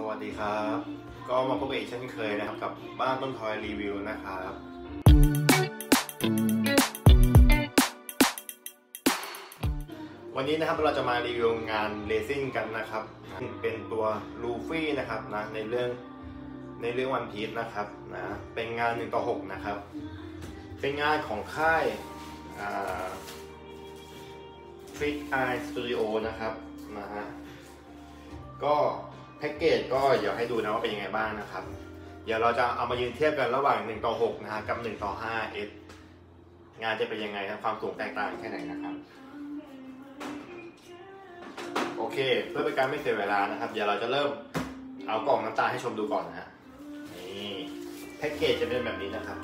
สวัสดีครับ ก็มาพบกันอีกเช่นเคยนะครับกับบ้านต้นทอยรีวิวนะครับวันนี้นะครับเราจะมารีวิวงานเลซิ่งกันนะครับ เป็นตัวลูฟี่นะครับนะในเรื่องในเรื่องวันพีชนะครับนะเป็นงาน1ต่อ6นะครับ เป็นงานของค่ายทริกไอสตูดิโอนะครับนะฮะก็ แพ็กเกจก็เดี๋ยวให้ดูนะว่าเป็นยังไงบ้างนะครับ เดี๋ยวเราจะเอามายืนเทียบกันระหว่าง1ต่อ6นะฮะกับ1ต่อ5 S งานจะเป็นยังไงครับความสูงแตกต่างแค่ไหนนะครับ โอเค เพื่อเป็นการไม่เสียเวลานะครับ เดี๋ยวเราจะเริ่มเอากล่องน้ำตาลให้ชมดูก่อนนะฮะนี่แพ็กเกจจะเป็นแบบนี้นะครับ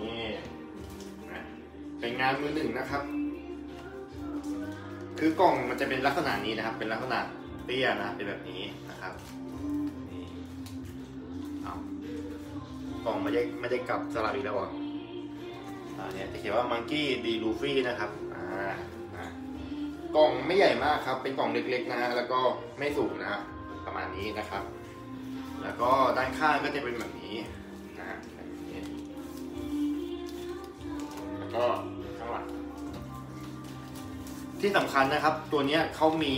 นี่เป็นงานมือหนึ่งนะครับ คือกล่องมันจะเป็นลักษณะนี้นะครับ เป็นลักษณะเตี้ยนะเป็นแบบนี้นะครับนี่เอากล่องไม่ได้ไม่ได้กลับสลับอีกแล้วอะอ่าเนี่ยจะเขียนว่ามังกี้ดีลูฟี่นะครับอ่ากล่องไม่ใหญ่มากครับ เป็นกล่องเล็กๆนะฮะแล้วก็ไม่สูงนะฮะประมาณนี้นะครับ แล้วก็ด้านข้างก็จะเป็นแบบนี้นะฮะแล้วก็ ที่สำคัญนะครับ ตัวนี้เขามี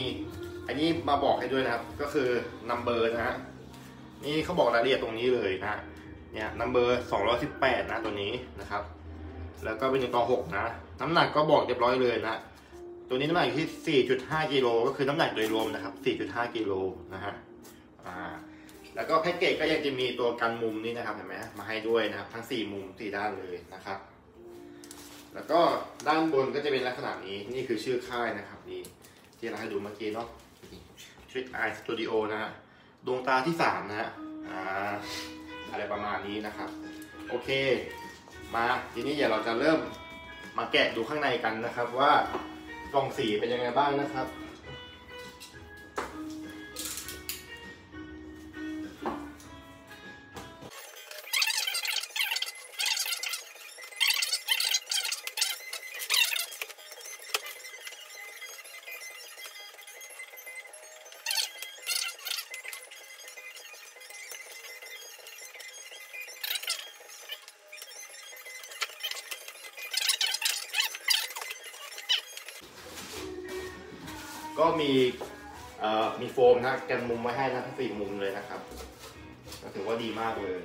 อันนี้มาบอกให้ด้วยนะครับ ก็คือ number นะฮะนี่เขาบอกรายละเอียดตรงนี้เลยนะเนี่ย number 218นะตัวนี้นะครับ แล้วก็เป็นหนึ่งต่อ6นะน้ำหนักก็บอกเรียบร้อยเลยนะตัวนี้น้ำหนักอยู่ที่4.5กิโลก็คือน้ำหนักโดยรวมนะครับ4.5กิโลนะฮะอ่าแล้วก็แพ็กเกจก็ยังจะมีตัวกันมุมนี้นะครับเห็นไหมมาให้ด้วยนะครับ ทั้ง4มุม4ด้านเลยนะครับ แล้วก็ด้านบนก็จะเป็นลักษณะนี้นี่คือชื่อค่ายนะครับนี่ที่เราให้ดูเมื่อกี้เนาะ Trick Eye Studio นะฮะดวงตาที่สามนะฮะอ่าอะไรประมาณนี้นะครับ โอเค มาทีนี้เดี๋ยวเราจะเริ่มมาแกะดูข้างในกันนะครับ ว่ากล่องสีเป็นยังไงบ้างนะครับ กันมุมไว้ให้นะทั้งสี่มุมเลยนะครับถือว่าดีมากเลย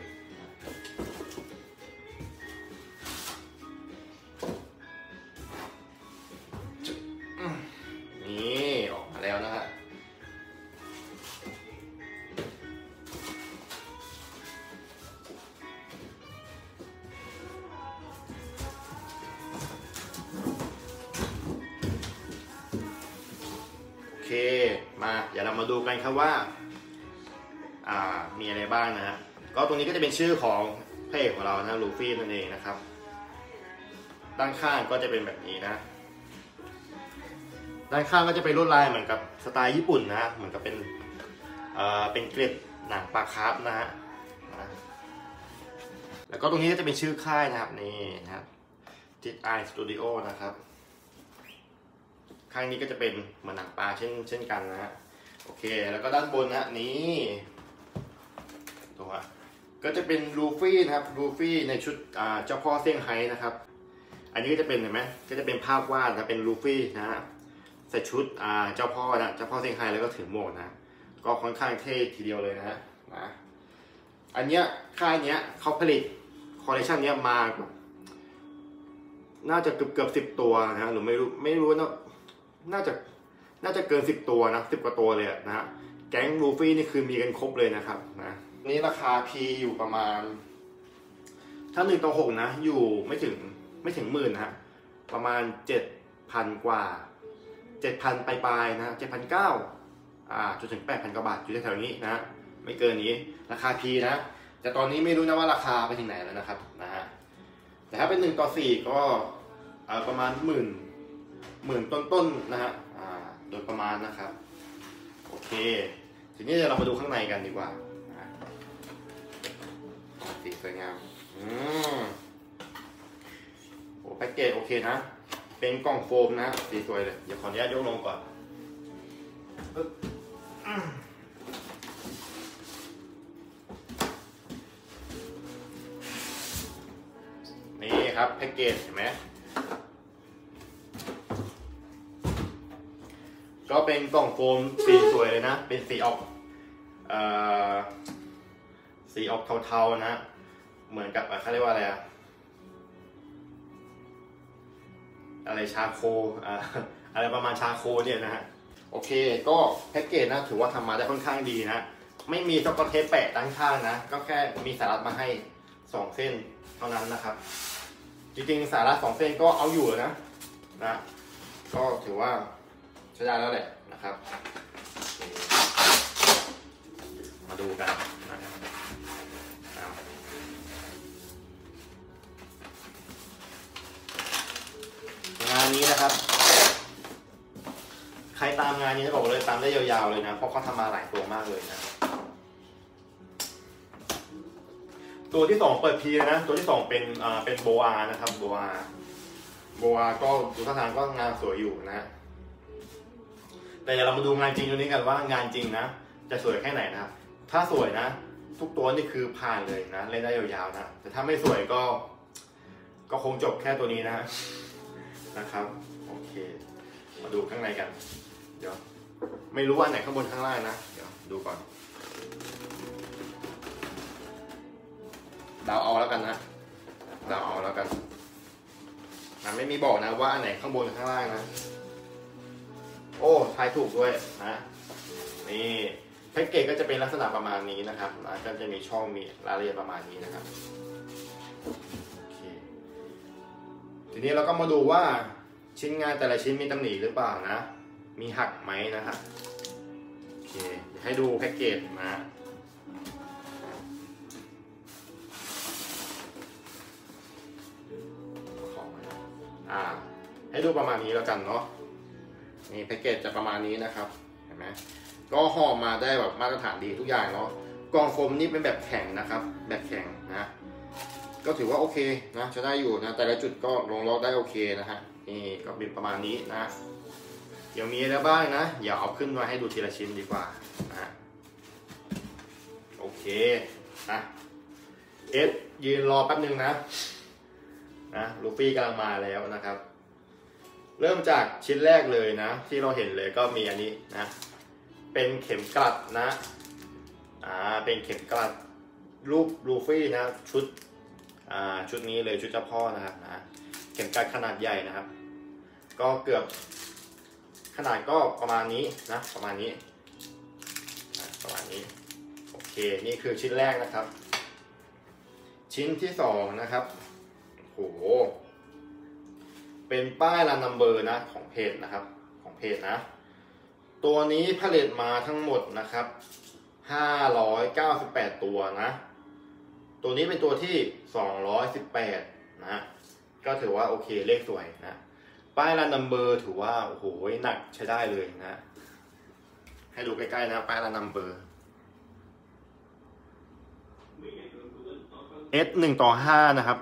มาเดี๋ยวเรามาดูกันครับว่าอ่ามีอะไรบ้างนะฮะก็ตรงนี้ก็จะเป็นชื่อของพระเอกของเรานะลูฟี่นั่นเองนะครับ ด้านข้างก็จะเป็นแบบนี้นะ ด้านข้างก็จะเป็นลวดลายเหมือนกับสไตล์ญี่ปุ่นนะเหมือนกับเป็นเอ่อเป็นเกล็ดหนังปลาคาร์ฟนะฮะแล้วก็ตรงนี้ก็จะเป็นชื่อค่ายนะครับนี่นะครับจิตไอสตูดิโอนะครับ ข้างนี้ก็จะเป็นเหมือนหนังปลาเช่นเช่นกันนะฮะ โอเค แล้วก็ด้านบนนะฮะนี้ตัวก็จะเป็นลูฟี่นะครับลูฟี่ในชุดเจ้าพ่อเซี่ยงไฮ้นะครับ อันนี้ก็จะเป็นเห็นไหมก็จะเป็นภาพวาดนะเป็นลูฟี่นะฮะใส่ชุดเจ้าพ่อนะเจ้าพ่อเซี่ยงไฮ้แล้วก็ถือหมวกนะ ก็ค่อนข้างเท่ทีเดียวเลยนะฮะนะอันเนี้ยค่ายเนี้ยเขาผลิตคอลเลคชันเนี้ยมาน่าจะเกือบเกือบสิบตัวนะฮะหรือไม่รู้ไม่รู้นะน่าจะ น่าจะเกินสิบตัวนะสิบกว่าตัวเลยนะฮะแก๊งลูฟี่นี่คือมีกันครบเลยนะครับนะนี่ราคา P อยู่ประมาณ ถ้าหนึ่งต่อหกนะ อยู่ไม่ถึงไม่ถึงหมื่นนะฮะประมาณเจ็ดพันกว่าเจ็ดพันปลายๆนะเจ็ดพันเก้าอ่าจนถึงแปดพันกว่าบาทอยู่แถวๆนี้นะไม่เกินนี้ราคา P นะ แต่ตอนนี้ไม่รู้นะว่าราคาไปถึงไหนแล้วนะครับนะฮะแต่ถ้าเป็นหนึ่งต่อสี่ก็เอ่อประมาณหมื่นหมื่นต้นๆนะฮะ โดยประมาณนะครับ โอเค ทีนี้เดี๋ยวเรามาดูข้างในกันดีกว่าสีสวยงามอืมโอ้แพ็กเกจโอเคนะ เป็นกล่องโฟมนะ สีสวยเลย เดี๋ยวขออนุญาตยกลงก่อนนี่ครับแพ็กเกจเห็นไหม ก็เป็นกล่องโฟมสีสวยเลยนะ เป็นสีออกอสีออกเทาๆนะ เหมือนกับเขาเรียกว่าอะไรอะอะไร charcoal อะไรประมาณ charcoal เนี่ยนะฮะ โอเค ก็แพ็กเกจนะถือว่าทำมาได้ค่อนข้างดีนะ ไม่มีสกอตเทปแปะด้านข้างนะ ก็แค่มีสายรัดมาให้สองเส้นเท่านั้นนะครับ จริงๆสายรัดสองเส้นก็เอาอยู่นะนะ ก็ถือว่า ใช้ได้แล้วแหละนะครับ มาดูกันนะครับงานนี้นะครับ ใครตามงานนี้จะบอกเลยตามได้ยาวๆเลยนะ เพราะเขาทำมาหลายตัวมากเลยนะ ตัวที่สองเปิดพีนะ ตัวที่สองเป็นอ่าเป็นโบอานะครับ โบอาโบอาก็ดูท่าทางก็งานสวยอยู่นะ แต่เดี๋ยวเรามาดูงานจริงตัวนี้กันว่างานจริงนะ จะสวยแค่ไหนนะครับ ถ้าสวยนะ ทุกตัวนี่คือผ่านเลยนะ เล่นได้ยาวๆนะ แต่ถ้าไม่สวยก็ ก็คงจบแค่ตัวนี้นะนะครับ โอเค มาดูข้างในกัน เดี๋ยว ไม่รู้ว่าไหนข้างบนข้างล่างนะ เดี๋ยวดูก่อนเดาเอาแล้วกันนะเดาเอาแล้วกันนะไม่มีบอกนะว่าอันไหนข้างบนข้างล่างนะ โอ้ทายถูกด้วยนะนี่แพ็กเกจก็จะเป็นลักษณะประมาณนี้นะครับก็จะมีช่องมีรายละเอียดประมาณนี้นะครับทีนี้เราก็มาดูว่าชิ้นงานแต่ละชิ้นมีตำหนิหรือเปล่านะ มีหักไหมนะครับโอเคเดี๋ยวให้ดูแพ็กเกจนะของนะอ่าให้ดูประมาณนี้แล้วกันเนาะ นี่แพ็กเกจจะประมาณนี้นะครับเห็นไหมก็ห่อมาได้แบบมาตรฐานดีทุกอย่างเนาะกล่องโฟมนี่เป็นแบบแข็งนะครับ แบบแข็งนะก็ถือว่าโอเคนะจะได้อยู่นะแต่ละจุดก็ลงล็อกได้โอเคนะฮะนี่ก็เป็นประมาณนี้นะเดี๋ยวมีอะไรบ้างนะอย่าเอาขึ้นมาให้ดูทีละชิ้นดีกว่านะโอเคนะเอสยืนรอแป๊บนึงนะนะลูฟี่กำลังมาแล้วนะครับ เริ่มจากชิ้นแรกเลยนะ ที่เราเห็นเลยก็มีอันนี้นะ เป็นเข็มกลัดนะอ่าเป็นเข็มกลัดรูปลูฟี่นะชุดอ่าชุดนี้เลยชุดเจ้าพ่อนะครับนะเข็มกลัดขนาดใหญ่นะครับ ก็เกือบขนาดก็ประมาณนี้นะประมาณนี้ประมาณนี้โอเคนี่คือชิ้นแรกนะครับ ชิ้นที่สองนะครับโห เป็นป้ายรันนัมเบอร์นะของเพจนะครับของเพจนะ ตัวนี้ผลิตมาทั้งหมดนะครับ 598 ตัวนะ ตัวนี้เป็นตัวที่ 218 นะ ก็ถือว่าโอเคเลขสวยนะ ป้าย run number ถือว่า โอ้โห หนักใช้ได้เลยนะ ให้ดูใกล้ๆนะ ป้ายรันนัมเบอร์ S หนึ่งต่อห้านะครับ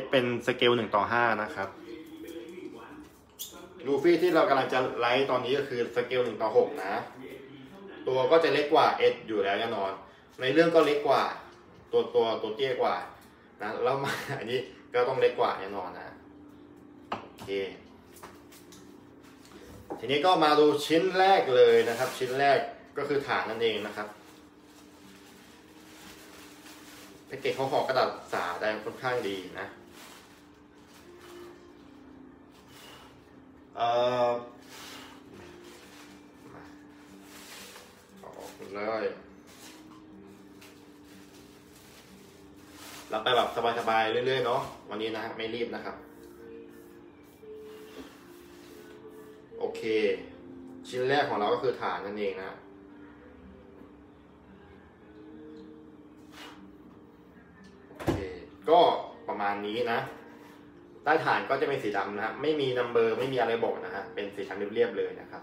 S เป็นสเกลหนึ่งต่อห้านะครับ ลูฟี่ที่เรากำลังจะไลฟ์ตอนนี้ก็คือสเกลหนึ่งต่อหกนะ ตัวก็จะเล็กกว่า S อยู่แล้วแน่นอน ในเรื่องก็เล็กกว่า ตัวตัวตัวเตี้ยกว่านะแล้วมาอันนี้ก็ต้องเล็กกว่าแน่นอนนะโอเคทีนี้ก็มาดูชิ้นแรกเลยนะครับ ชิ้นแรกก็คือฐานนั่นเองนะครับแพ็กเกจเขาห่อกระดาษสาได้ค่อนข้างดีนะ เออออกเลยเราไปแบบสบายๆเรื่อยๆเนาะวันนี้นะฮะไม่รีบนะครับ โอเค ชิ้นแรกของเราก็คือฐานนั่นเองนะโอเคก็ประมาณนี้นะ ใต้ฐานก็จะเป็นสีดำนะฮะไม่มีนัมเบอร์ไม่มีอะไรบอกนะฮะเป็นสีดำเรียบๆเลยนะครับ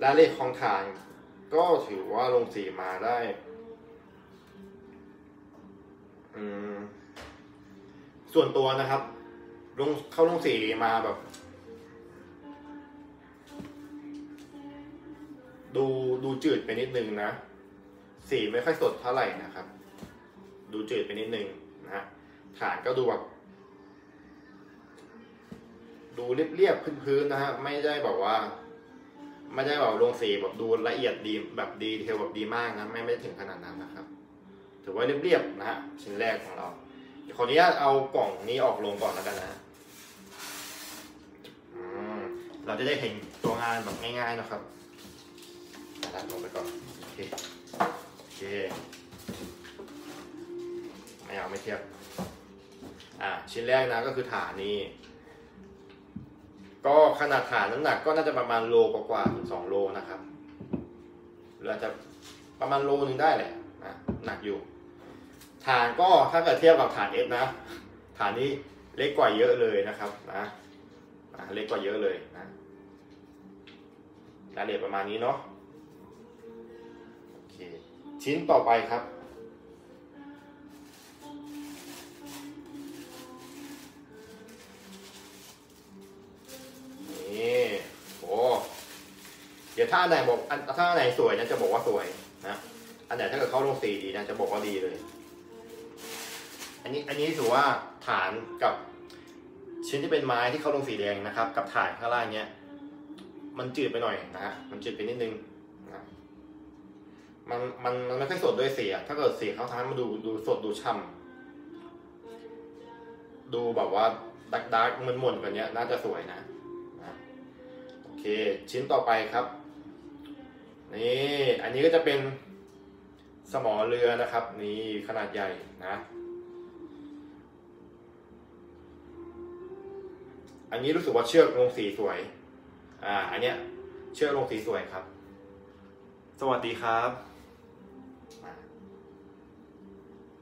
และเลขของฐานก็ถือว่าลงสีมาได้ส่วนตัวนะครับ ลงเข้าลงสีมาแบบ ดูดูจืดไปนิดนึงนะ สีไม่ค่อยสดเท่าไหร่นะครับ ดูจืดไปนิดนึงนะฐานก็ดูแบบ ดูเรียบๆพื้นๆนะฮะไม่ได้แบบว่า ไม่ได้แบบลงสีแบบดูละเอียดดีแบบดีเทลแบบดีมากนะไม่ไม่ถึงขนาดนั้นนะครับ ถือว่าเรียบๆนะฮะชิ้นแรกของเราขออนุญาตเอากล่องนี้ออกลงก่อนแล้วกันนะเราจะได้เห็นตัวงานแบบง่ายๆนะครับตัดลงไปก่อนโอเคโอเคไม่เอาไม่เทียบอ่าชิ้นแรกนะก็คือฐานนี้ ก็ขนาดฐานน้ำหนักก็น่าจะประมาณโลกว่าถึงสองโลนะครับเราจะประมาณโลนึงได้แหละนะหนักอยู่ ฐานก็ถ้าเกิดเทียบกับฐาน F นะ ฐานนี้เล็กกว่าเยอะเลยนะครับนะนะเล็กกว่าเยอะเลยนะรายละเอียดประมาณนี้เนาะโอเคชิ้นต่อไปครับ นี่โอ้เดี๋ยวถ้าอันไหนบอกอันถ้าอันไหนสวยนะจะบอกว่าสวยนะอันไหนถ้าเกิดเข้าลงสีดีนะจะบอกว่าดีเลย อันนี้อันนี้ถือว่าฐานกับชิ้นที่เป็นไม้ที่เข้าลงสีแดงนะครับ กับฐานข้างล่างเนี้ยมันจืดไปหน่อยนะฮะมันจืดไปนิดนึงนะมันมันมันไม่ค่อยสดด้วยสีอะถ้าเกิดสีเขาทำให้มันดูดูสดดูช่ำดูแบบว่าดักดักมันหม่นๆกว่านี้น่าจะสวยนะ เค ชิ้นต่อไปครับ นี่ อันนี้ก็จะเป็นสมอเรือนะครับ นี่ขนาดใหญ่นะ อันนี้รู้สึกว่าเชือกลงสีสวย อ่า อันเนี้ยเชือกลงสีสวยครับ สวัสดีครับอ่า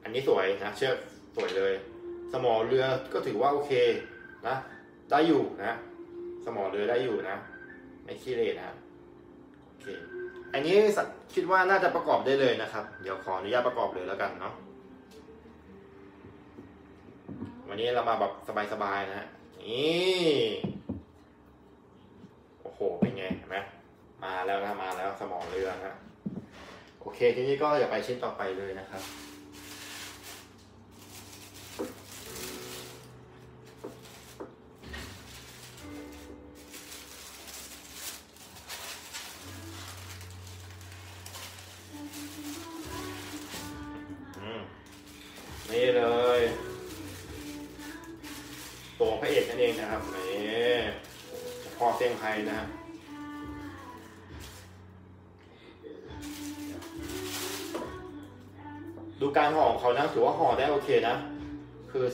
อันนี้สวยนะ เชือกสวยเลย สมอเรือก็ถือว่าโอเคนะ ได้อยู่นะ สมอเรือได้อยู่นะ ไม่ขี้เหร่นะโอเคอันนี้สัตว์คิดว่าน่าจะประกอบได้เลยนะครับ เดี๋ยวขออนุญาตประกอบเลยแล้วกันเนาะวันนี้เรามาแบบสบายๆนะฮะนี่โอ้โหเป็นไงเห็นไหมมาแล้วนะมาแล้วสมองเรือนะโอเคทีนี้ก็อย่าไปชิ้นต่อไปเลยนะครับ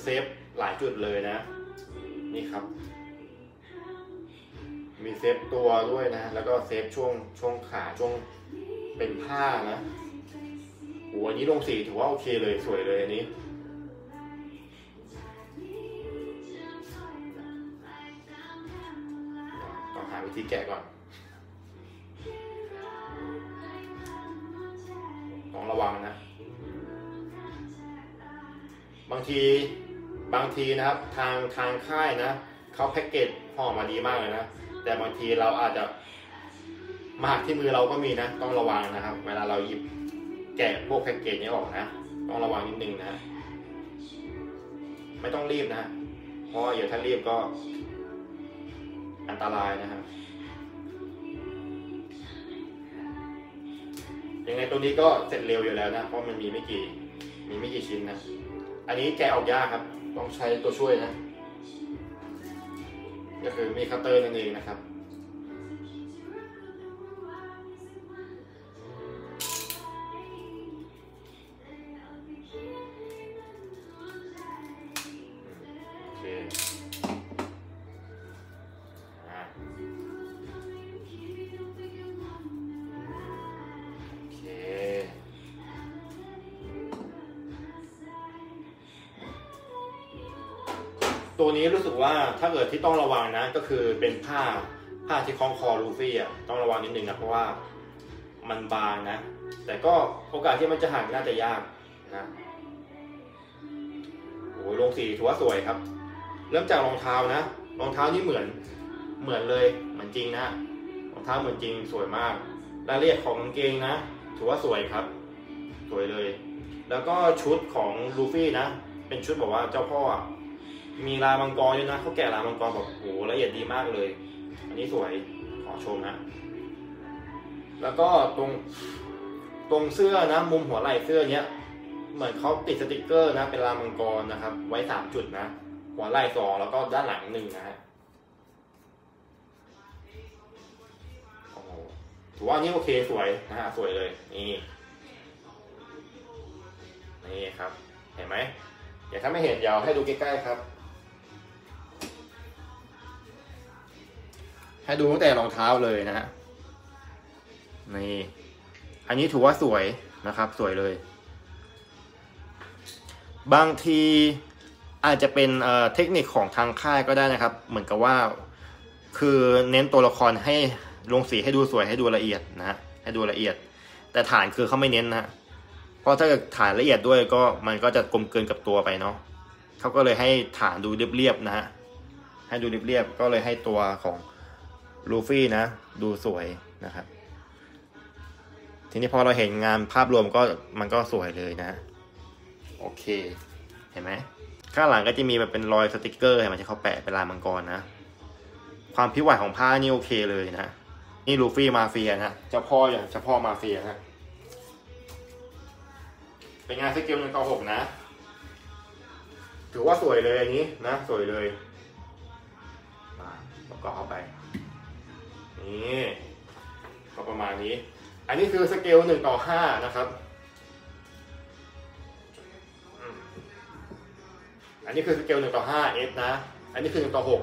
เซฟหลายจุดเลยนะ นี่ครับ มีเซฟตัวด้วยนะ แล้วก็เซฟช่วงช่วงขาช่วงเป็นผ้านะโหอันนี้ลงสีถือว่าโอเคเลยสวยเลยอันนี้ต้องหาวิธีแกะก่อนต้องระวังนะ บางที บางทีนะครับทางทางค่ายนะเขาแพ็กเกจห่อมาดีมากเลยนะ แต่บางทีเราอาจจะมาหักที่มือเราก็มีนะ ต้องระวังนะครับ เวลาเราหยิบแกะพวกแพ็กเกจนี้ออกนะ ต้องระวังนิดนึงนะ ไม่ต้องรีบนะเพราะว่าเดี๋ยวถ้ารีบก็อันตรายนะครับยังไงตัวนี้ก็เสร็จเร็วอยู่แล้วนะ เพราะมันมีไม่กี่มีไม่กี่ชิ้นนะ อันนี้แกะออกยากครับ ต้องใช้ตัวช่วยนะ ก็คือมีคัตเตอร์นั่นเองนะครับ ตัวนี้รู้สึกว่าถ้าเกิดที่ต้องระวังนะ ก็คือเป็นผ้าผ้าที่คล้องคอลูฟี่อะต้องระวังนิดนึงนะเพราะว่ามันบางนะ แต่ก็โอกาสที่มันจะหักน่าจะยากนะโอ้โหลงสีถือว่าสวยครับ เริ่มจากรองเท้านะรองเท้านี่เหมือนเหมือนเลยเหมือนจริงนะรองเท้าเหมือนจริงสวยมากรายละเอียดของกางเกงนะถือว่าสวยครับ สวยเลย แล้วก็ชุดของลูฟี่นะ เป็นชุดแบบว่าเจ้าพ่ออะ มีลามังกรด้วยนะเขาแกะลามังกรแบบโหละเอียดดีมากเลย อันนี้สวยขอชมนะแล้วก็ตรงตรงเสื้อนะมุมหัวไหล่เสื้อเนี้ยเหมือนเขาติดสติกเกอร์นะเป็นลามังกรนะครับ ไว้สามจุดนะ หัวไหล่สองแล้วก็ด้านหลังหนึ่งนะฮะโอ้โหถือว่านนี้โอเคสวยนะฮะสวยเลยนี่นี่ครับ เห็นไหมเดี๋ยวถ้าไม่เห็นเดี๋ยวให้ดูใกล้ๆครับ ให้ดูตั้งแต่รองเท้าเลยนะฮะนี่อันนี้ถือว่าสวยนะครับ สวยเลย บางทีอาจจะเป็นเเทคนิคของทางค่ายก็ได้นะครับ เหมือนกับว่า คือเน้นตัวละครให้ลงสีให้ดูสวยให้ดูละเอียดนะฮะให้ดูละเอียด แต่ฐานคือเขาไม่เน้นนะฮะเพราะถ้าเกิดฐานละเอียดด้วยก็มันก็จะกลมเกินกับตัวไปเนาะเขาก็เลยให้ฐานดูเรียบๆนะฮะให้ดูเรียบๆก็เลยให้ตัวของ ลูฟี่นะ ดูสวยนะครับ ทีนี้พอเราเห็นงานภาพรวมก็มันก็สวยเลยนะ โอเค เห็นไหมข้างหลังก็จะมีแบบเป็นรอยสติกเกอร์เห็นไหมที่เขาแปะเป็นลายมังกรนะ ความพิวไหวของผ้านี่โอเคเลยนะ นี่ลูฟี่มาเฟียนะเจ้าพ่ออย่างเจ้าพ่อมาเฟียนะเป็นงานสเกลหนึ่งต่อหกนะ ถือว่าสวยเลยอันนี้นะ สวยเลย มาประกอบเข้าไป นี่ก็ประมาณนี้ อันนี้คือสเกลหนึ่งต่อห้านะครับ อันนี้คือสเกลหนึ่งต่อห้าเอฟนะ อันนี้คือหนึ่งต่อหก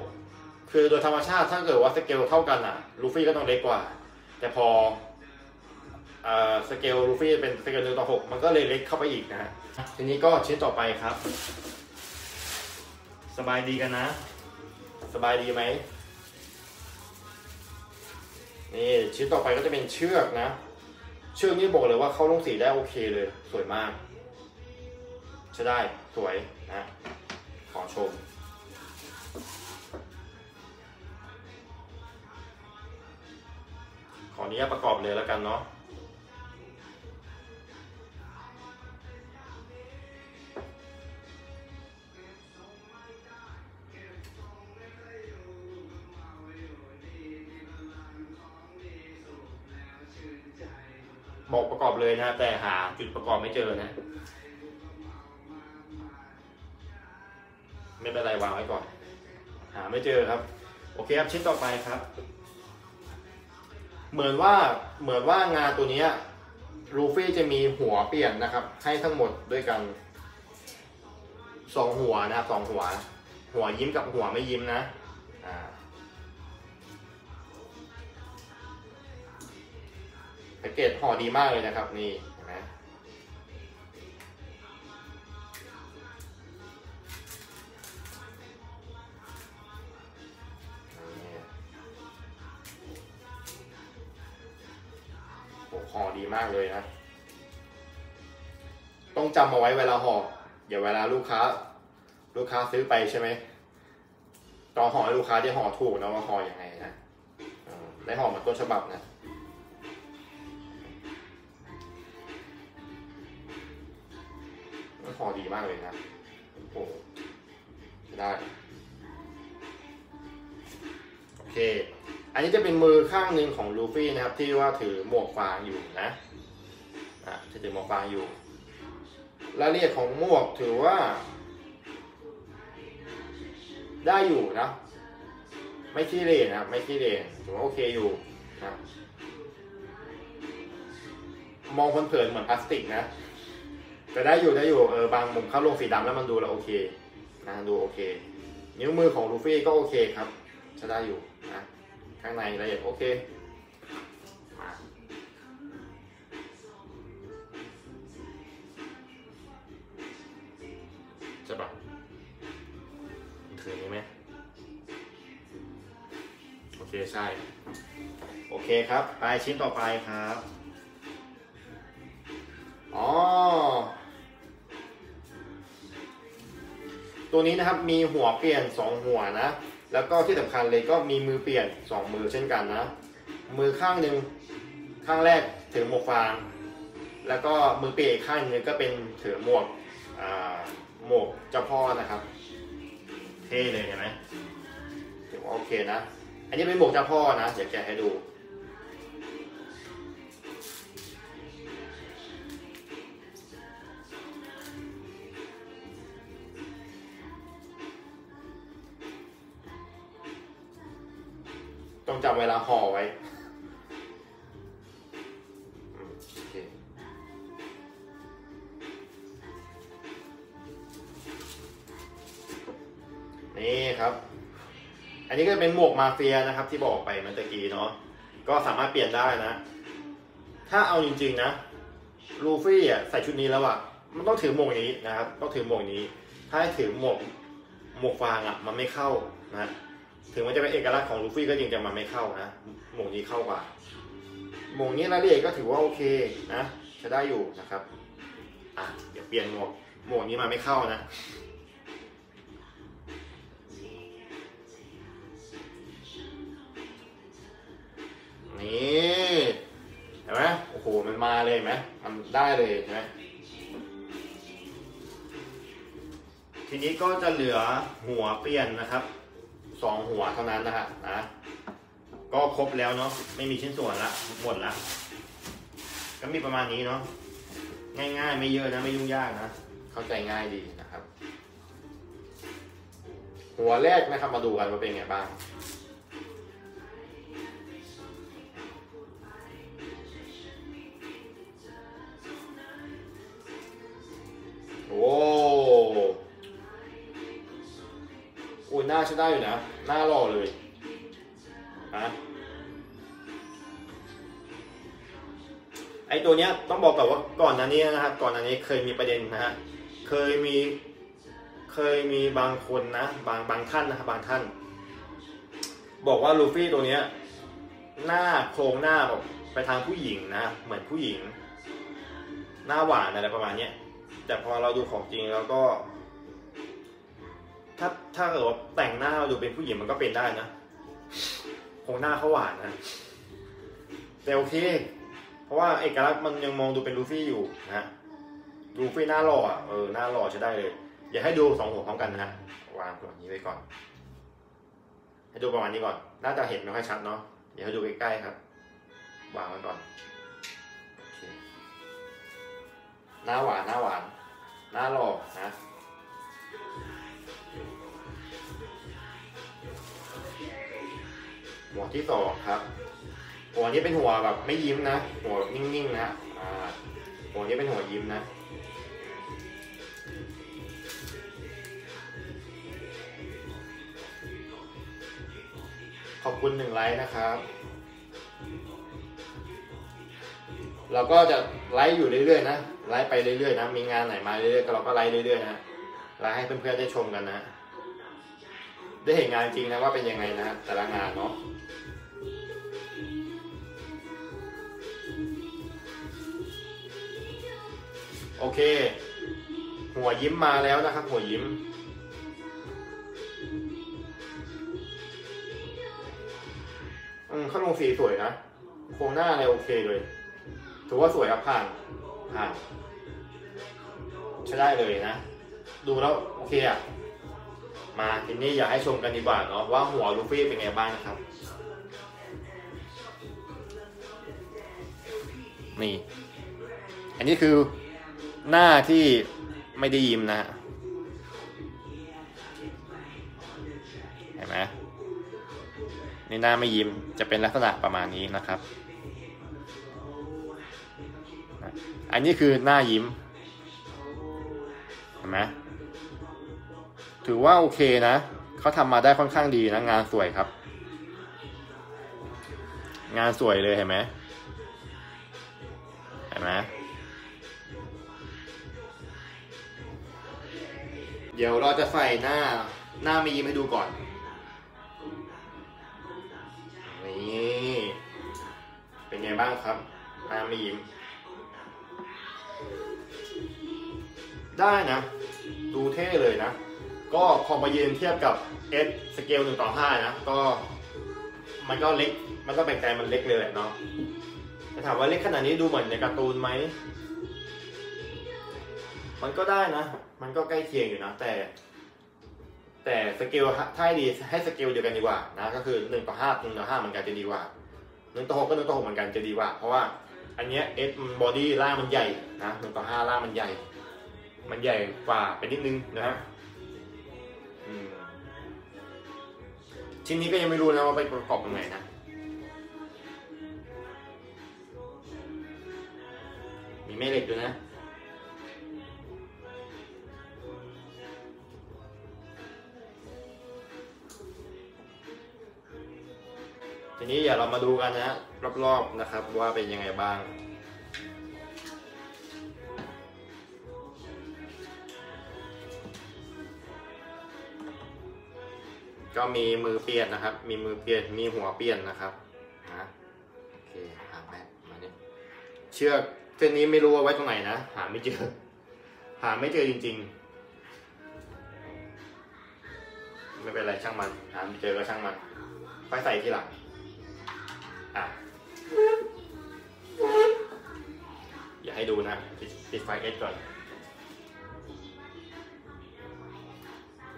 คือโดยธรรมชาติถ้าเกิดว่าสเกลเท่ากันอะลูฟี่ก็ต้องเล็กกว่า แต่พอสเกลลูฟี่เป็นสเกลหนึ่งต่อหกมันก็เลยเล็กเข้าไปอีกนะฮะทีนี้ก็ชิ้นต่อไปครับ สบายดีกันนะ สบายดีไหม นี่ชิ้นต่อไปก็จะเป็นเชือกนะ เชือกนี่บอกเลยว่าเข้าลงสีได้โอเคเลย สวยมากใช่ได้สวยนะ ขอชม ขออนุญาตประกอบเลยแล้วกันเนาะ บอกประกอบเลยนะแต่หาจุดประกอบไม่เจอนะ ไม่เป็นไรวางไว้ก่อน หาไม่เจอครับ โอเคครับชิ้นต่อไปครับ เหมือนว่าเหมือนว่างานตัวนี้ลูฟี่จะมีหัวเปลี่ยนนะครับ ให้ทั้งหมดด้วยกันสองหัวนะครับสองหัว หัวยิ้มกับหัวไม่ยิ้มนะ อ่า แพ็กเกจห่อดีมากเลยนะครับ นี่เห็นไหมโอ้ห่อดีมากเลยนะ ต้องจำเอาไว้เวลาห่ออย่าเวลาลูกค้า ลูกค้าซื้อไปใช่ไหมตอนห่อให้ลูกค้าได้ห่อถูกนะว่าห่ออยังไงนะได้ห่อเหมาต้นฉบับนะ มันห่อดีมากเลยนะโอ้โหได้โอเค อันนี้จะเป็นมือข้างหนึ่งของลูฟี่นะครับ ที่ว่าถือหมวกฟางอยู่นะอะที่ถือหมวกฟางอยู่รายละเอียดของหมวกถือว่า ได้อยู่นะ ไม่ขี้เหร่นะไม่ขี้เหร่ถือว่าโอเคอยู่นะมองเผินๆเหมือนพลาสติกนะ แต่ได้อยู่ได้อยู่เออบางมุมเข้าลงสีดำแล้วมันดูแล้วโอเคนะดูโอเค นิ้วมือของลูฟี่ก็โอเคครับจะได้อยู่นะข้างในละเอียดโอเคมาใช่ปะถือนี้ไหมโอเคใช่ โอเคครับ ไปชิ้นต่อไปครับ อ๋อ ตัวนี้นะครับมีหัวเปลี่ยน 2 หัวนะ แล้วก็ที่สำคัญเลยก็มีมือเปลี่ยน 2 มือเช่นกันนะ มือข้างหนึ่งข้างแรกถือหมวกฟาง แล้วก็มือเปลี่ยกข้างนึงก็เป็นถือหมวกหมวกเจ้าพ่อนะครับ เท่เลยเห็นไหมถือว่าโอเคนะ อันนี้เป็นหมวกเจ้าพ่อนะเดี๋ยวแกะให้ดู จำเวลาห่อไว้นี่ครับ อันนี้ก็เป็นหมวกมาเฟียนะครับ ที่บอกไปเมื่อกี้เนาะ ก็สามารถเปลี่ยนได้นะ ถ้าเอาจริงๆนะ ลูฟี่อะใส่ชุดนี้แล้วอะ มันต้องถือหมวกนี้นะครับ ต้องถือหมวกนี้ ถ้าถือหมวกหมวกฟางอะ มันไม่เข้านะ ถึงมันจะเป็นเอกลักษณ์ของลูฟี่ก็จริงแต่มันไม่เข้านะหมวกนี้เข้ากว่าหมวกนี้รายละเอียดก็ถือว่าโอเคนะใช้ได้อยู่นะครับอะเดี๋ยวเปลี่ยนหมวกหมวกนี้มาไม่เข้านะนี่เห็นไหมโอ้โหมันมาเลยไหมมันได้เลยใช่ไหมทีนี้ก็จะเหลือหัวเปลี่ยนนะครับ สองหัวเท่านั้นนะฮะนะก็ครบแล้วเนาะไม่มีชิ้นส่วนละหมดละก็มีประมาณนี้เนาะง่ายๆ ไม่เยอะนะไม่ยุ่งยากนะ เข้าใจง่ายดีนะครับ หัวแรกนะครับมาดูกันว่าเป็นไงบ้างโอ้ หน้าใช้ได้อยู่นะ หน้าหล่อเลยนะไอตัวเนี้ยต้องบอกก่อนว่าก่อนหน้านี้นะครับ ก่อนหน้านี้เคยมีประเด็นนะฮะเคยมีเคยมีบางคนนะ บางบางท่านนะครับบางท่าน บอกว่าลูฟี่ตัวเนี้ยหน้าโครงหน้าแบบไปทางผู้หญิงนะ เหมือนผู้หญิง หน้าหวานอะไรประมาณเนี้ยแต่พอเราดูของจริงแล้วก็ ถ้าถ้าเกิดว่าแต่งหน้าดูเป็นผู้หญิงมันก็เป็นได้นะคงหน้าเขาหวานนะ แต่โอเค เพราะว่าเอกลักษณ์มันยังมองดูเป็นลูฟี่อยู่นะลูฟี่หน้าหล่อเออหน้าหล่อใช้ได้เลย อย่าให้ดูสองหัวพร้อมกันนะวางแบบนี้ไว้ก่อน ให้ดูประมาณนี้ก่อน น่าจะเห็นไม่ค่อยชัดเนาะเดี๋ยวให้ดูใกล้ๆครับ วางไว้ก่อนโอเคหน้าหวานหน้าหวานหน้าหล่อนะ หัวที่สองครับ หัวนี้เป็นหัวแบบไม่ยิ้มนะ หัวนิ่งๆนะอ่าหัวนี้เป็นหัวยิ้มนะขอบคุณหนึ่งไลค์นะครับ เราก็จะไลฟ์อยู่เรื่อยๆนะ ไลฟ์ไปเรื่อยๆนะ มีงานไหนมาเรื่อยๆเราก็ไลฟ์เรื่อยๆนะ ไลฟ์ให้เพื่อนๆได้ชมกันนะ ได้เห็นงานจริงนะว่าเป็นยังไงนะแต่ละงานเนาะ โอเค หัวยิ้มมาแล้วนะครับ หัวยิ้ม อืมเขาลงสีสวยนะ โครงหน้าอะไรโอเคเลย ถือว่าสวยครับผ่านผ่านใช้ได้เลยนะ ดูแล้วโอเคอะ มาทีนี้อยากให้ชมกันดีกว่าเนาะว่าหัวลูฟี่เป็นไงบ้างนะครับ นี่ อันนี้คือ หน้าที่ไม่ได้ยิ้มนะฮะเห็นไหมนี่หน้าไม่ยิ้มจะเป็นลักษณะประมาณนี้นะครับ อันนี้คือหน้ายิ้มเห็นไหมถือว่าโอเคนะเขาทำมาได้ค่อนข้างดีนะงานสวยครับ งานสวยเลยเห็นไหมเห็นไหม เดี๋ยวเราจะใส่หน้าหน้าม่ยิ้มให้ดูก่อน นี่ เป็นไงบ้างครับ หน้าม่ยิ้ม ได้นะ ดูเท่เลยนะ ก็พอมายืนเทียบกับ S สเกลหนึ่งต่อห้านะ ก็ มันก็เล็ก มันก็แบ่งใจมันเล็กเลยแหละเนาะจะถามว่าเล็กขนาดนี้ดูเหมือนในการ์ตูนไหม มันก็ได้นะ มันก็ใกล้เคียงอยู่นะ แต่ แต่สเกลถ้าให้ดีให้สเกลเดียวกันดีกว่านะ ก็คือหนึ่งต่อห้าหนึ่งต่อห้าเหมือนกันจะดีกว่าหนึ่งต่อหกก็หนึ่งต่อหกเหมือนกันจะดีกว่า เพราะว่าอันเนี้ย Ace body ล่างมันใหญ่นะหนึ่งต่อห้าล่างมันใหญ่ มันใหญ่กว่าไปนิดนึงนะฮะชิ้นนี้ก็ยังไม่รู้นะว่าไปประกอบยังไงนะมีแม่เหล็กด้วยนะ ทีนี้อย่าเรามาดูกันนะฮะรอบๆนะครับว่าเป็นยังไงบ้างก็มีมือเปลี่ยนนะครับ มีมือเปลี่ยน มีหัวเปลี่ยนนะครับนะโอเคหาแป๊บมาเนี่ยเชือกเส้นนี้ไม่รู้ว่าไว้ตรงไหนนะ หาไม่เจอ หาไม่เจอจริง ๆ ไม่เป็นไรช่างมัน หาไม่เจอก็ช่างมัน ไปใส่ทีหลัง อะอย่าให้ดูนะปิดไฟเอสก่อน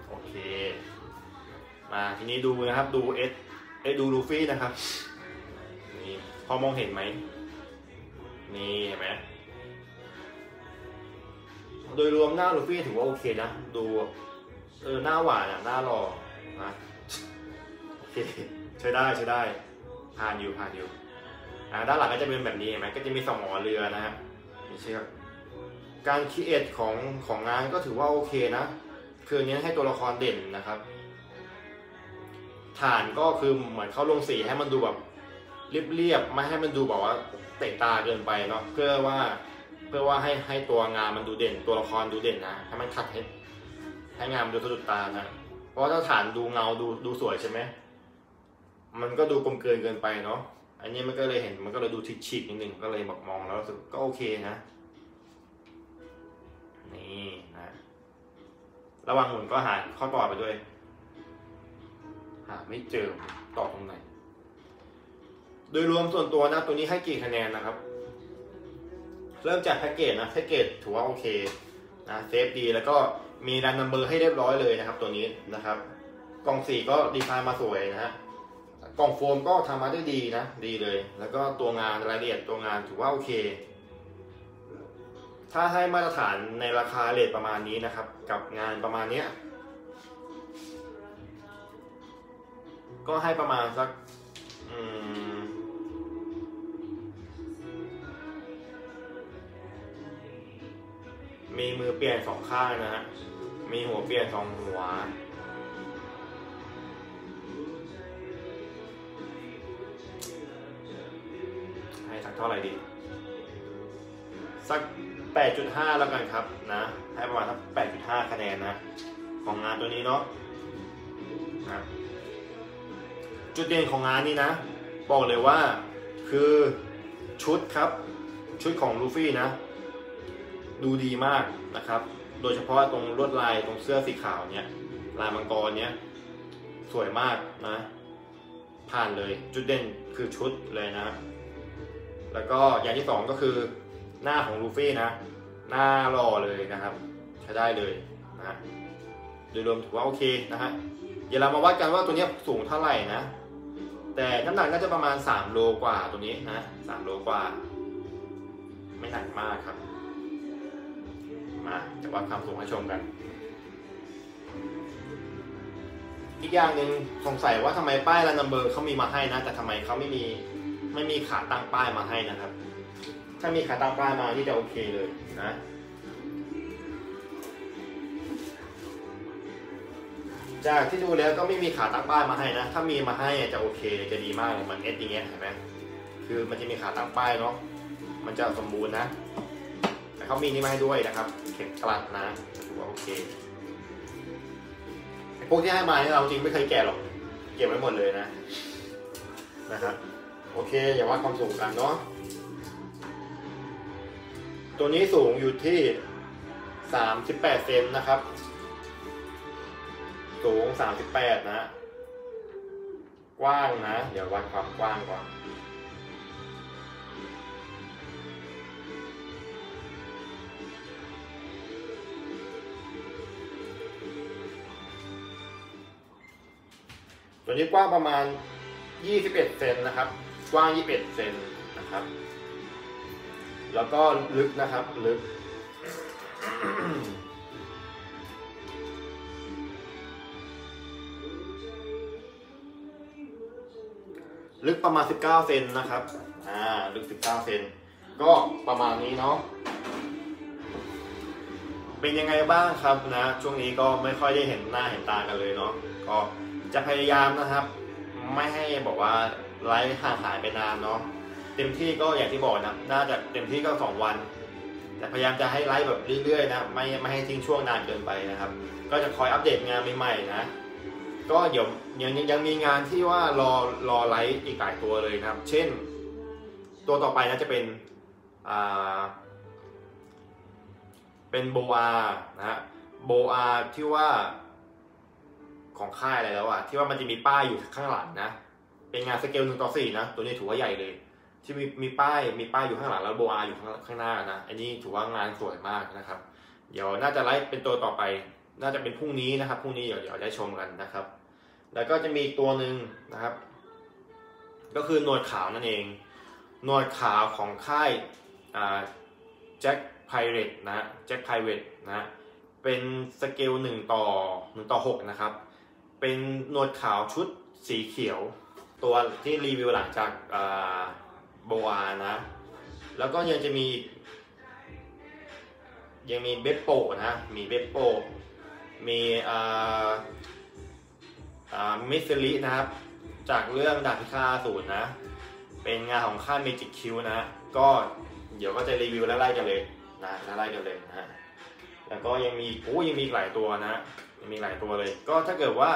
โอเค มาทีนี้ดูนะครับ ดูเอสเอดูลูฟี่นะครับ นี่พอมองเห็นไหม นี่เห็นไหมโดยรวมหน้าลูฟี่ถือว่าโอเคนะ ดูเออหน้าหวานอะหน้าหล่อนะโอเค ใช้ได้ใช้ได้ ผ่านอยู่ผ่านอยู่อ่าด้านหลังก็จะเป็นแบบนี้เห็นไหมก็จะมีสมอเรือนะฮะมีเชือกการคิดเอทของของงานก็ถือว่าโอเคนะ คือเนี้ยให้ตัวละครเด่นนะครับ ฐานก็คือเหมือนเขาลงสีให้มันดูแบบเรียบๆไม่ให้มันดูแบบว่าเตะตาเกินไปเนาะเพื่อว่าเพื่อว่าให้ให้ตัวงานมันดูเด่น ตัวละครดูเด่นนะให้มันขัดให้ให้งานมันดูสะดุดตานะเพราะถ้าฐานดูเงาดูดูสวยใช่ไหม มันก็ดูกลมเกินเกินไปเนาะอันนี้มันก็เลยเห็นมันก็เลยดูฉีกๆนิดนึงก็เลยแบบมองแล้วรู้สึกก็โอเคนะ นี่นะ ระวังหมุนก็หาข้อต่อไปด้วย หาไม่เจอต่อตรงไหน โดยรวมส่วนตัวนะตัวนี้ให้กี่คะแนนนะครับ เริ่มจากแพ็กเกจนะแพ็กเกจถือว่าโอเคนะเซฟดีแล้วก็มีรันนัมเบอร์ให้เรียบร้อยเลยนะครับ ตัวนี้นะครับ กล่องสีก็ดีไซน์มาสวยนะฮะ กล่องโฟมก็ทำมาได้ดีนะ ดีเลย แล้วก็ตัวงานรายละเอียดตัวงานถือว่าโอเค ถ้าให้มาตรฐานในราคาเลทประมาณนี้นะครับ กับงานประมาณเนี้ยก็ให้ประมาณสักมีมือเปลี่ยนสองข้างนะฮะ มีหัวเปลี่ยนสองหัว ท่าไหร่ดีสัก 8.5 แล้วกันครับนะ ให้ประมาณสัก8.5 คะแนนนะ ของงานตัวนี้เนาะนะจุดเด่นของงานนี้นะ บอกเลยว่าคือชุดครับ ชุดของลูฟี่นะ ดูดีมากนะครับ โดยเฉพาะตรงลวดลายตรงเสื้อสีขาวเนี้ยลายมังกรเนี้ยสวยมากนะ ผ่านเลยจุดเด่นคือชุดเลยนะ แล้วก็อย่างที่สองก็คือหน้าของลูฟี่นะ หน้าหล่อเลยนะครับ ใช้ได้เลยนะโดยรวมถือว่าโอเคนะฮะเดี๋ยวเรามาวัดกันว่าตัวนี้สูงเท่าไหร่นะ แต่น้ำหนักน่าจะประมาณ 3 โลกว่าตัวนี้นะ3โลกว่า ไม่หนักมากครับ มาจะวัดความสูงให้ชมกัน อีกอย่างหนึ่งสงสัยว่าทำไมป้ายรันนัมเบอร์เขามีมาให้นะ แต่ทำไมเขาไม่มี ไม่มีขาตั้งป้ายมาให้นะครับ ถ้ามีขาตั้งป้ายมาที่จะโอเคเลยนะจากที่ดูแล้วก็ไม่มีขาตั้งป้ายมาให้นะ ถ้ามีมาให้จะโอเคจะดีมากเลยเหมันเอสอย่างเงี้ยเห็นไหมคือมันจะมีขาตั้งป้ายเนาะ มันจะสมบูรณ์นะ แต่เขามีนี่มาให้ด้วยนะครับ เข็มกลัดนะถือว่าโอเคพวกที่ให้มาเนี่ยเราจริงไม่เคยแกะหรอก เก็บไว้หมดเลยนะ นะครับ โอเค อย่าวัดความสูงกันเนาะ ตัวนี้สูงอยู่ที่สามสิบแปดเซนนะครับ สูงสามสิบแปดนะ กว้างนะ เดี๋ยววัดความกว้างก่อน ตัวนี้กว้างประมาณ 21 เซนนะครับ กว้าง 21 เซนนะครับ แล้วก็ลึกนะครับ ลึก ลึกประมาณ 19 เซนนะครับ อ่า ลึก 19 เซน ก็ประมาณนี้เนาะ เป็นยังไงบ้างครับนะ ช่วงนี้ก็ไม่ค่อยได้เห็นหน้าเห็นตากันเลยเนาะ ก็จะพยายามนะครับ ไม่ให้บอกว่า ไลฟ์ห่างหายไปนานเนาะเต็มที่ก็อย่างที่บอกนะน่าจะเต็มที่ก็สองวัน แต่พยายามจะให้ไลฟ์แบบเรื่อยๆนะไม่ไม่ให้ทิ้งช่วงนานเกินไปนะครับ ก็จะคอยอัปเดตงานใหม่ๆนะก็เดี๋ยวยังยังยังมีงานที่ว่ารอรอไลฟ์อีกหลายตัวเลยนะครับ เช่น ตัวต่อไปนะจะเป็นอ่าเป็นโบอานะฮะโบอาที่ว่าของค่ายอะไรแล้วอะที่ว่ามันจะมีป้ายอยู่ข้างหลังนะ เป็นงานสเกลหนึ่งต่อสี่นะ ตัวนี้ถือว่าใหญ่เลย ที่มีมีป้ายมีป้ายอยู่ข้างหลังแล้วโบอาอยู่ข้างข้างหน้านะ อันนี้ถือว่างานสวยมากนะครับ เดี๋ยวน่าจะไลฟ์เป็นตัวต่อไป น่าจะเป็นพรุ่งนี้นะครับพรุ่งนี้เดี๋ยวเดี๋ยวได้ชมกันนะครับ แล้วก็จะมีตัวหนึ่งนะครับ ก็คือหนวดขาวนั่นเองหนวดขาวของค่ายแจ็คไพเรตนะแจ็คไพเรตนะเป็นสเกลหนึ่งต่อหนึ่งต่อหกนะครับ เป็นหนวดขาวชุดสีเขียว ตัวที่รีวิวหลังจากโบอานะ แล้วก็ยังจะมี ยังมีเบปโปนะ มีเบปโป มีมิตสึรินะครับ จากเรื่องดาบพิฆาตอสูรนะ เป็นงานของค่าย Magic Cube นะ ก็เดี๋ยวก็จะรีวิวแล้วไล่กันเลยนะแล้วไล่กันเลยนะแล้วก็ยังมีโอ้ยังมีหลายตัวนะยังมีหลายตัวเลย ก็ถ้าเกิดว่า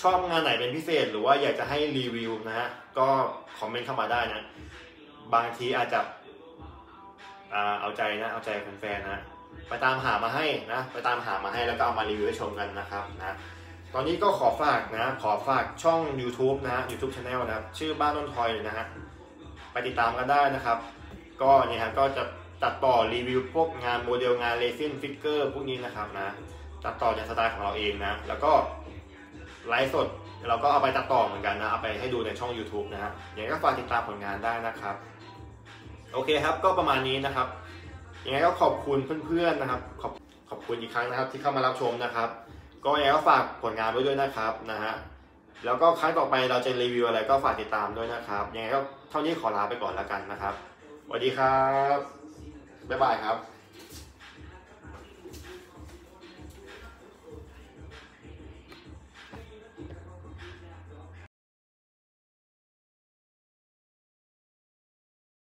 ชอบงานไหนเป็นพิเศษหรือว่าอยากจะให้รีวิวนะฮะก็คอมเมนต์เข้ามาได้นะ บางทีอาจจะเอาใจนะ เอาใจแฟนๆนะ ไปตามหามาให้นะ ไปตามหามาให้แล้วก็เอามารีวิวให้ชมกันนะครับนะตอนนี้ก็ขอฝากนะ ขอฝากช่อง YouTube นะ YouTube Channel นะครับ ชื่อบ้านต้นทอยนะฮะ ไปติดตามกันได้นะครับ ก็เนี่ยฮะ ก็จะตัดต่อรีวิวพวกงานโมเดลงานเรซินฟิกเกอร์พวกนี้นะครับนะ ตัดต่อจากสไตล์ของเราเองนะ แล้วก็ ไลฟ์สดเราก็เอาไปตัดต่อเหมือนกันนะ เอาไปให้ดูในช่อง YouTube นะฮะอย่างก็ฝากติดตามผลงานได้นะครับ โอเคครับก็ประมาณนี้นะครับยังไงก็ขอบคุณเพื่อนๆนะครับ ขอบขอบคุณอีกครั้งนะครับ ที่เข้ามารับชมนะครับ ก็ยังไงก็ฝากผลงานไว้ด้วยนะครับนะฮะแล้วก็ครั้งต่อไปเราจะรีวิวอะไรก็ฝากติดตามด้วยนะครับยังไงก็เท่านี้ขอลาไปก่อนแล้วกันนะครับสวัสดีครับบ๊ายบายครับ